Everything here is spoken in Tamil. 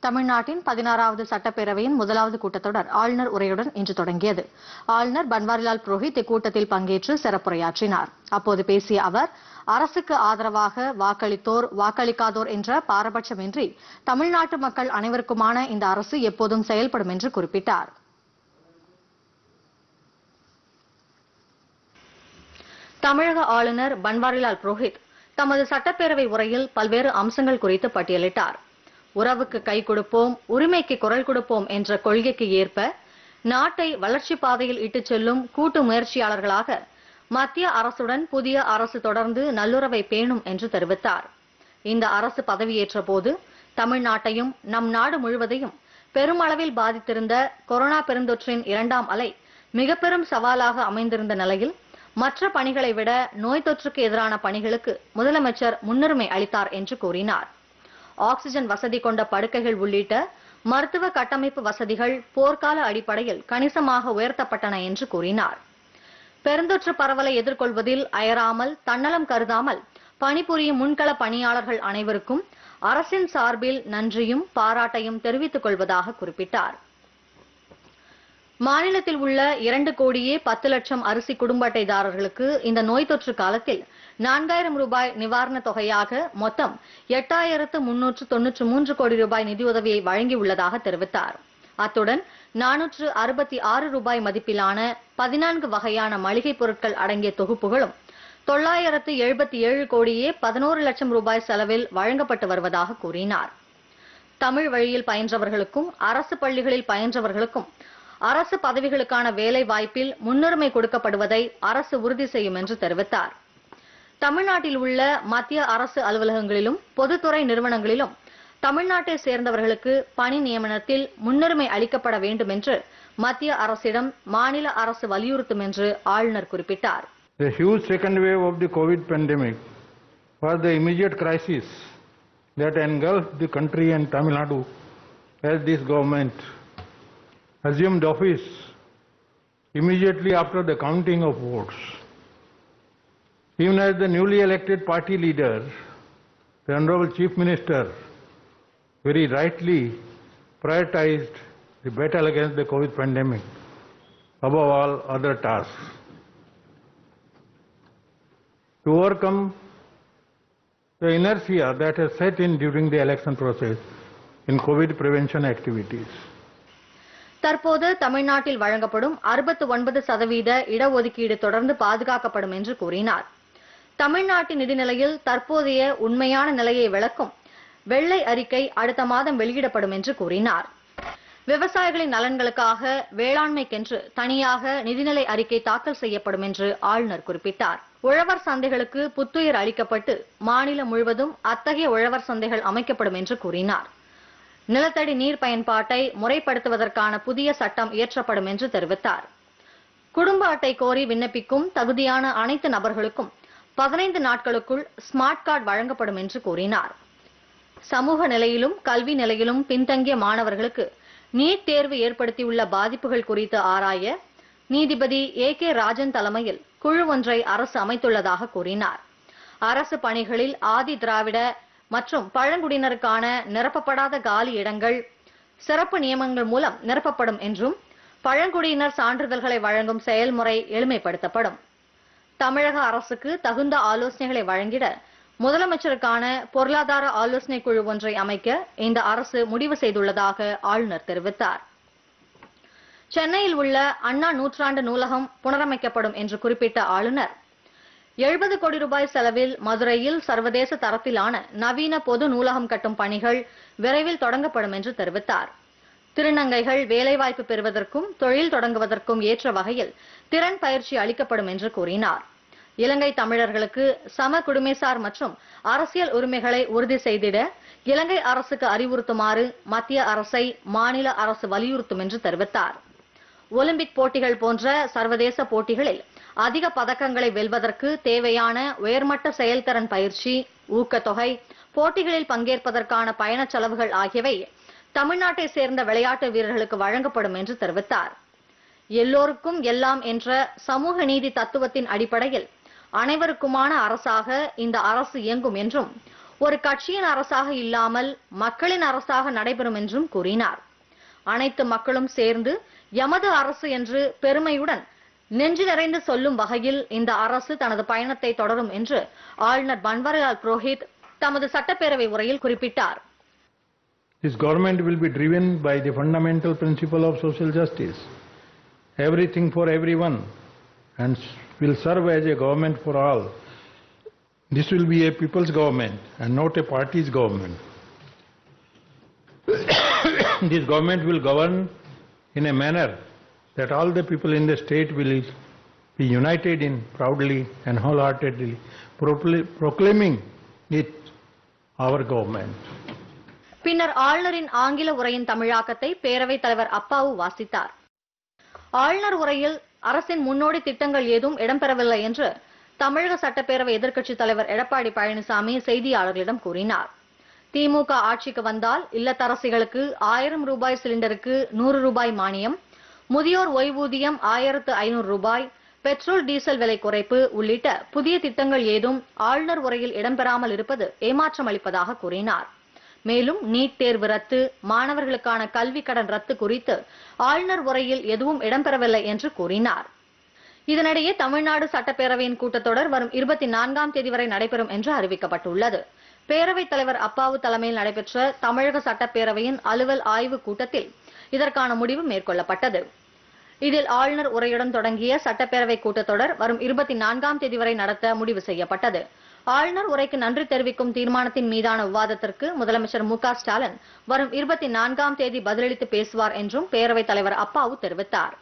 தமிழ்நாட்டின் பதினாறாவது சட்டப்பேரவையின் முதலாவது கூட்டத்தொடர் ஆளுநர் உரையுடன் இன்று தொடங்கியது. ஆளுநர் பன்வாரிலால் புரோஹித் இக்கூட்டத்தில் பங்கேற்று சிறப்புரையாற்றினார். அப்போது பேசிய அவர் அரசுக்கு ஆதரவாக வாக்களித்தோர் வாக்களிக்காதோர் என்ற பாரபட்சமின்றி தமிழ்நாட்டு மக்கள் அனைவருக்குமான இந்த அரசு எப்போதும் செயல்படும் என்று குறிப்பிட்டார். தமிழக ஆளுநர் பன்வாரிலால் புரோஹித் தமது சட்டப்பேரவை உரையில் பல்வேறு அம்சங்கள் குறித்து பட்டியலிட்டார். உறவுக்கு கை கொடுப்போம் உரிமைக்கு குரல் கொடுப்போம் என்ற கொள்கைக்கு ஏற்ப நாட்டை வளர்ச்சி பாதையில் இட்டுச் செல்லும் கூட்டு முயற்சியாளர்களாக மத்திய அரசுடன் புதிய அரசு தொடர்ந்து நல்லுறவை பேணும் என்று தெரிவித்தார். இந்த அரசு பதவியேற்ற போது தமிழ்நாட்டையும் நம் நாடு முழுவதையும் பெருமளவில் பாதித்திருந்த கொரோனா பெருந்தொற்றின் இரண்டாம் அலை மிக பெரும் சவாலாக அமைந்திருந்த நிலையில் மற்ற பணிகளை விட நோய் தொற்றுக்கு எதிரான பணிகளுக்கு முதலமைச்சர் முன்னுரிமை அளித்தார் என்று கூறினார். ஆக்சிஜன் வசதி கொண்ட படுக்கைகள் உள்ளிட்ட மருத்துவ கட்டமைப்பு வசதிகள் போர்க்கால அடிப்படையில் கணிசமாக உயர்த்தப்பட்டன என்று கூறினார். பெருந்தொற்று பரவலை எதிர்கொள்வதில் அயராமல் தன்னலம் கருதாமல் பணிபுரியும் முன்கள பணியாளர்கள் அனைவருக்கும் அரசின் சார்பில் நன்றியும் பாராட்டையும் தெரிவித்துக் கொள்வதாக குறிப்பிட்டார். மாநிலத்தில் உள்ள இரண்டு கோடியே பத்து லட்சம் அரிசி குடும்ப அட்டைதாரர்களுக்கு இந்த நோய் தொற்று காலத்தில் நான்காயிரம் ரூபாய் நிவாரணத் தொகையாக மொத்தம் எட்டாயிரத்து முன்னூற்று தொன்னூற்று மூன்று கோடி ரூபாய் நிதியுதவியை வழங்கியுள்ளதாக தெரிவித்தார். அத்துடன் நானூற்று அறுபத்தி ஆறு ரூபாய் மதிப்பிலான பதினான்கு வகையான மளிகைப் பொருட்கள் அடங்கிய தொகுப்புகளும் தொள்ளாயிரத்து எழுபத்தி ஏழு கோடியே பதினோரு லட்சம் ரூபாய் செலவில் வழங்கப்பட்டு வருவதாக கூறினார். தமிழ் வழியில் பயின்றவர்களுக்கும் அரசு பள்ளிகளில் பயின்றவர்களுக்கும் அரசு பதவிகளுக்கான வேலை வாய்ப்பில் முன்னுரிமை கொடுக்கப்படுவதை அரசு உறுதி செய்யும் என்று தெரிவித்தார். தமிழ்நாட்டில் உள்ள மத்திய அரசு அலுவலகங்களிலும் பொதுத்துறை நிறுவனங்களிலும் தமிழ்நாட்டை சேர்ந்தவர்களுக்கு பணி நியமனத்தில் முன்னுரிமை அளிக்கப்பட வேண்டும் என்று மத்திய அரசிடம் மாநில அரசு வலியுறுத்தும் என்று ஆளுநர் குறிப்பிட்டார். The huge second wave of the COVID pandemic was the immediate crisis that engulfed the country and Tamil Nadu as this government. Assumed office immediately after the counting of votes. Even as the newly elected party leader, the Honorable Chief Minister very rightly prioritized the battle against the COVID pandemic above all other tasks. To overcome the inertia that has set in during the election process in COVID prevention activities. தற்போது தமிழ்நாட்டில் வழங்கப்படும் அறுபத்து ஒன்பது சதவீத இடஒதுக்கீடு தொடர்ந்து பாதுகாக்கப்படும் என்று கூறினார். தமிழ்நாட்டின் நிதிநிலையில் தற்போதைய உண்மையான நிலையை விளக்கும் வெள்ளை அறிக்கை அடுத்த மாதம் வெளியிடப்படும் என்று கூறினார். விவசாயிகளின் நலன்களுக்காக வேளாண்மைக்கென்று தனியாக நிதிநிலை அறிக்கை தாக்கல் செய்யப்படும் என்று ஆளுநர் குறிப்பிட்டார். உழவர் சந்தைகளுக்கு புத்துயிர் அளிக்கப்பட்டு மாநிலம் முழுவதும் அத்தகைய உழவர் சந்தைகள் அமைக்கப்படும் என்று கூறினார். நிலத்தடி நீர் பயன்பாட்டை முறைப்படுத்துவதற்கான புதிய சட்டம் இயற்றப்படும் என்று தெரிவித்தார். குடும்ப அட்டை கோரி விண்ணப்பிக்கும் தகுதியான அனைத்து நபர்களுக்கும் பதினைந்து நாட்களுக்குள் ஸ்மார்ட் கார்டு வழங்கப்படும் என்று கூறினார். சமூக நிலையிலும் கல்வி நிலையிலும் பின்தங்கிய மாணவர்களுக்கு நீட் தேர்வு ஏற்படுத்தியுள்ள பாதிப்புகள் குறித்து ஆராய நீதிபதி ஏ கே ராஜன் தலைமையில் குழு ஒன்றை அரசு அமைத்துள்ளதாக கூறினார். அரசு பணிகளில் ஆதி திராவிட மற்றும் பழங்குடியினருக்கான நிரப்பப்படாத காலி இடங்கள் சிறப்பு நியமங்கள் மூலம் நிரப்பப்படும் என்றும் பழங்குடியினர் சான்றிதழ்களை வழங்கும் செயல்முறை எளிமைப்படுத்தப்படும். தமிழக அரசுக்கு தகுந்த ஆலோசனைகளை வழங்கிட முதலமைச்சருக்கான பொருளாதார ஆலோசனை குழு ஒன்றை அமைக்க இந்த அரசு முடிவு செய்துள்ளதாக ஆளுநர் தெரிவித்தார். சென்னையில் உள்ள அண்ணா நூற்றாண்டு நூலகம் புனரமைக்கப்படும் என்று குறிப்பிட்ட ஆளுநர் எழுபது கோடி ரூபாய் செலவில் மதுரையில் சர்வதேச தரத்திலான நவீன பொது நூலகம் கட்டும் பணிகள் விரைவில் தொடங்கப்படும் என்று தெரிவித்தார். திருநங்கைகள் வேலைவாய்ப்பு பெறுவதற்கும் தொழில் தொடங்குவதற்கும் ஏற்ற வகையில் திறன் பயிற்சி அளிக்கப்படும் என்று கூறினார். இலங்கை தமிழர்களுக்கு சம குடிமைசார் மற்றும் அரசியல் உரிமைகளை உறுதி செய்திட இலங்கை அரசுக்கு அறிவுறுத்துமாறு மத்திய அரசை மாநில அரசு வலியுறுத்தும் என்று தெரிவித்தார். ஒலிம்பிக் போட்டிகள் போன்ற சர்வதேச போட்டிகளில் அதிக பதக்கங்களை வெல்வதற்கு தேவையான உயர்மட்ட செயல்திறன் பயிற்சி ஊக்கத்தொகை போட்டிகளில் பங்கேற்பதற்கான பயணச் செலவுகள் ஆகியவை தமிழ்நாட்டை சேர்ந்த விளையாட்டு வீரர்களுக்கு வழங்கப்படும் என்று தெரிவித்தார். எல்லோருக்கும் எல்லாம் என்ற சமூக நீதி தத்துவத்தின் அடிப்படையில் அனைவருக்குமான அரசாக இந்த அரசு இயங்கும் என்றும் ஒரு கட்சியின் அரசாக இல்லாமல் மக்களின் அரசாக நடைபெறும் என்றும் கூறினார். அனைத்து மக்களும் சேர்ந்து எமது அரசு என்று பெருமையுடன் நெஞ்சு நிறைந்து சொல்லும் வகையில் இந்த அரசு தனது பயணத்தை தொடரும் என்று ஆளுநர் பன்வாரிலால் புரோஹித் தமது சட்டப்பேரவை உரையில் குறிப்பிட்டார் This government will be driven by the fundamental principle of social justice, everything for everyone, and s- will serve as a government for all. This will be a people's government and not a party's government. this government will govern in a manner that all the people in the state will be united in proudly and wholeheartedly proclaiming it our government. பின்னர் ஆளுநரின் ஆங்கில உரையின் தமிழாக்கத்தை பேரவைத் தலைவர் அப்பாவு வாசித்தார் ஆளுநர் உரையில் அரசின் முன்னோடி திட்டங்கள் ஏதும் இடம்பெறவில்லை என்று தமிழக சட்டப்பேரவை எதிர்க்கட்சித் தலைவர் எடப்பாடி பழனிசாமி செய்தியாளர்களிடம் கூறினார் திமுக ஆட்சிக்கு வந்தால் இல்லத்தரசிகளுக்கு ஆயிரம் ரூபாய் சிலிண்டருக்கு நூறு ரூபாய் மானியம் முதியோர் ஓய்வூதியம் ஆயிரத்து ஐநூறு ரூபாய் பெட்ரோல் டீசல் விலை குறைப்பு உள்ளிட்ட புதிய திட்டங்கள் ஏதும் ஆளுநர் உரையில் இடம்பெறாமல் இருப்பது ஏமாற்றம் அளிப்பதாக கூறினார். மேலும் நீட் தேர்வு ரத்து மாணவர்களுக்கான கல்வி கடன் ரத்து குறித்து ஆளுநர் உரையில் எதுவும் இடம்பெறவில்லை என்று கூறினார். இதனிடையே தமிழ்நாடு சட்டப்பேரவையின் கூட்டத்தொடர் வரும் இருபத்தி நான்காம் தேதி வரை நடைபெறும் என்று அறிவிக்கப்பட்டுள்ளது. பேரவைத் தலைவர் அப்பாவு தலைமையில் நடைபெற்ற தமிழக சட்டப்பேரவையின் அலுவல் ஆய்வுக் கூட்டத்தில் இதற்கான முடிவு மேற்கொள்ளப்பட்டது. இதில் ஆளுநர் உரையுடன் தொடங்கிய சட்டப்பேரவை கூட்டத்தொடர் வரும் இருபத்தி நான்காம் தேதி வரை நடத்த முடிவு செய்யப்பட்டது. ஆளுநர் உரைக்கு நன்றி தெரிவிக்கும் தீர்மானத்தின் மீதான விவாதத்திற்கு முதலமைச்சர் மு ஸ்டாலின் வரும் இருபத்தி நான்காம் தேதி பதிலளித்து பேசுவார் என்றும் பேரவைத் தலைவர் அப்பாவு தெரிவித்தார்.